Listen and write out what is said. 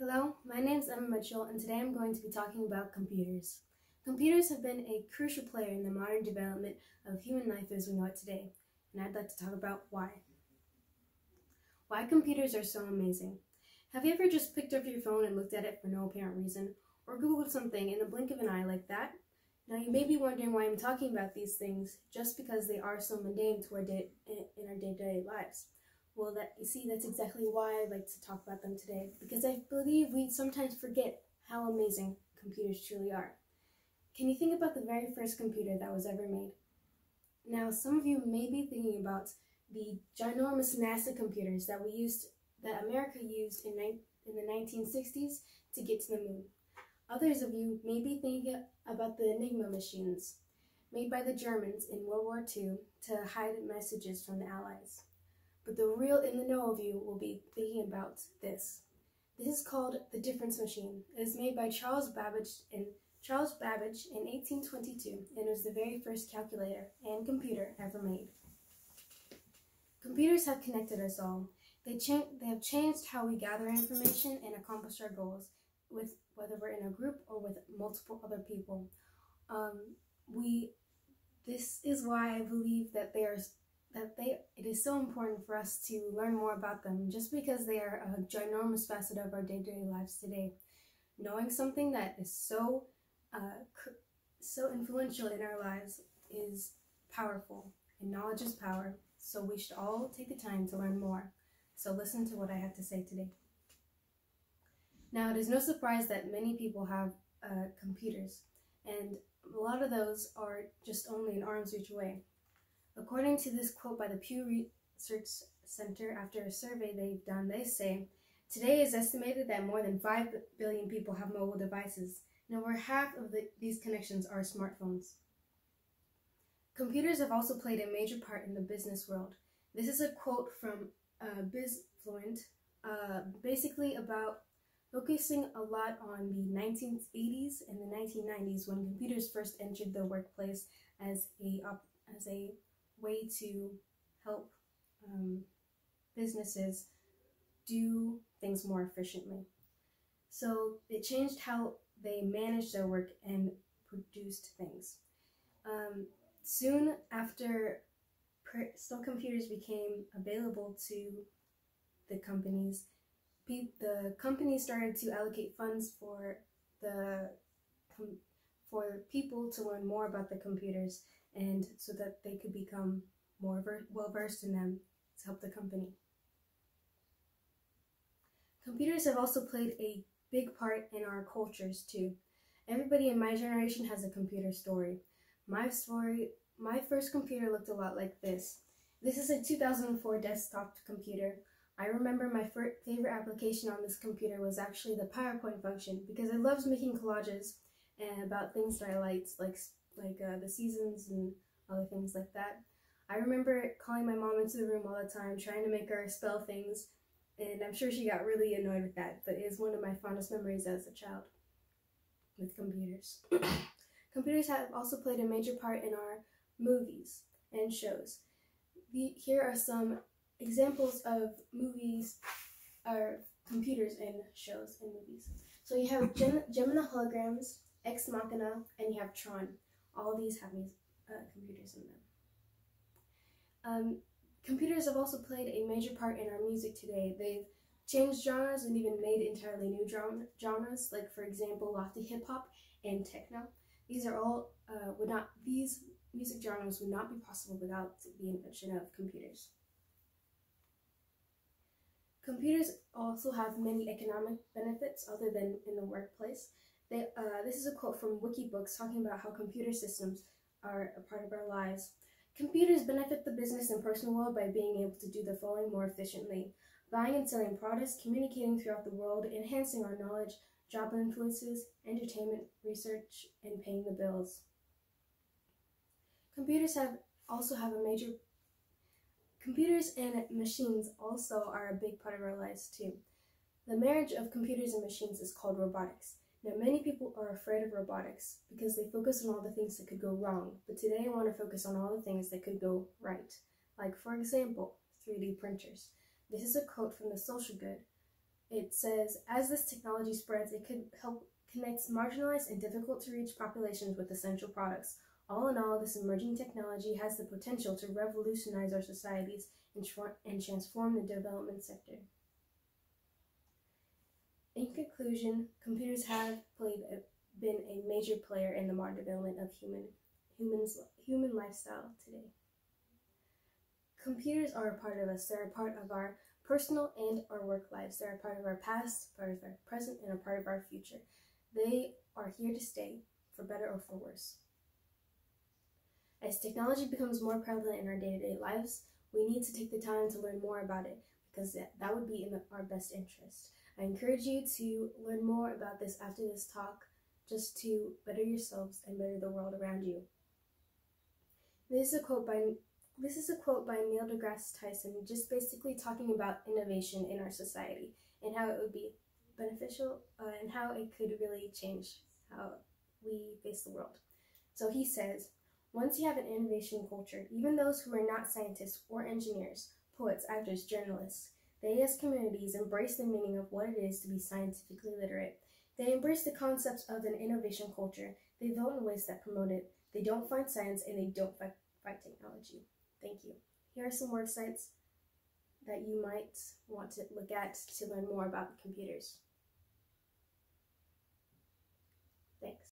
Hello, my name is Emma Mitchell, and today I'm going to be talking about computers. Computers have been a crucial player in the modern development of human life as we know it today, and I'd like to talk about why. Why computers are so amazing. Have you ever just picked up your phone and looked at it for no apparent reason, or Googled something in the blink of an eye like that? Now you may be wondering why I'm talking about these things just because they are so mundane to our day, in our day-to-day lives. Well, that you see, that's exactly why I'd like to talk about them today, because I believe we sometimes forget how amazing computers truly are. Can you think about the very first computer that was ever made? Now, some of you may be thinking about the ginormous NASA computers that we used, that America used in, in the 1960s to get to the moon. Others of you may be thinking about the Enigma machines made by the Germans in World War II to hide messages from the Allies but the real in the know of you will be thinking about this. This is called the difference machine. It is made by Charles Babbage in Charles Babbage in 1822 and it was the very first calculator and computer ever made. Computers have connected us all. They, cha- they have changed how we gather information and accomplish our goals, with whether we're in a group or with multiple other people. Um, we, this is why I believe that they are that they it is so important for us to learn more about them. Just because they are a ginormous facet of our day-to-day lives today knowing something that is so uh, so influential in our lives is powerful and knowledge is power. So we should all take the time to learn more. So listen to what i have to say today. Now it is no surprise that many people have uh, computers and a lot of those are just only an arm's reach away According to this quote by the Pew Research Center, after a survey they've done, they say, Today is estimated that more than 5 billion people have mobile devices, and over half of the, these connections are smartphones. Computers have also played a major part in the business world. This is a quote from uh, BizFluent, uh, basically about focusing a lot on the 1980s and the 1990s when computers first entered the workplace as a as a way to help um, businesses do things more efficiently. So it changed how they managed their work and produced things. Um, soon after personal computers became available to the companies, the companies started to allocate funds for the for people to learn more about the computers and so that they could become more well versed in them to help the company. Computers have also played a big part in our cultures too. Everybody in my generation has a computer story. My story, my first computer looked a lot like this. This is a 2004 desktop computer. I remember my favorite application on this computer was actually the PowerPoint function because I loved making collages and about things that I liked, like like uh, the seasons and other things like that. I remember calling my mom into the room all the time, trying to make her spell things, and I'm sure she got really annoyed with that, but it is one of my fondest memories as a child with computers. computers have also played a major part in our movies and shows. The, here are some examples of movies or computers and shows and movies. So you have Jem, Gemini Holograms, Ex Machina, and you have Tron. All these have uh, computers in them. Um, computers have also played a major part in our music today. They've changed genres and even made entirely new genres, like for example, lo-fi hip hop and techno. These are all uh, would not these music genres would not be possible without the invention of computers. Computers also have many economic benefits other than in the workplace. They, uh, this is a quote from Wikibooks talking about how computer systems are a part of our lives. Computers benefit the business and personal world by being able to do the following more efficiently buying and selling products, communicating throughout the world, enhancing our knowledge, job influences, entertainment, research, and paying the bills. Computers have also have a major computers and machines also are a big part of our lives too. The marriage of computers and machines is called robotics. Now, many people are afraid of robotics because they focus on all the things that could go wrong, but today I want to focus on all the things that could go right. Like, for example, 3D printers. This is a quote from The Social Good. It says, as this technology spreads, it could help connect marginalized and difficult to reach populations with essential products. All in all, this emerging technology has the potential to revolutionize our societies and, tra- and transform the development sector. In conclusion, computers have played a, been a major player in the modern development of human humans human lifestyle today. Computers are a part of us. They're a part of our personal and our work lives. They're a part of our past, part of our present, and a part of our future. They are here to stay, for better or for worse. As technology becomes more prevalent in our day to day lives, we need to take the time to learn more about it because that would be in our best interest. I encourage you to learn more about this after this talk just to better yourselves and better the world around you. This is a quote by this is a quote by Neil deGrasse Tyson, just basically talking about innovation in our society and how it would be beneficial uh, and how it could really change how we face the world. So he says, once you have an innovation culture, even those who are not scientists or engineers, poets, actors, journalists, they as communities embrace the meaning of what it is to be scientifically literate. They embrace the concepts of an innovation culture. They vote in ways that promote it. They don't fight science and they don't fight, fight technology. Thank you. Here are some websites that you might want to look at to learn more about computers.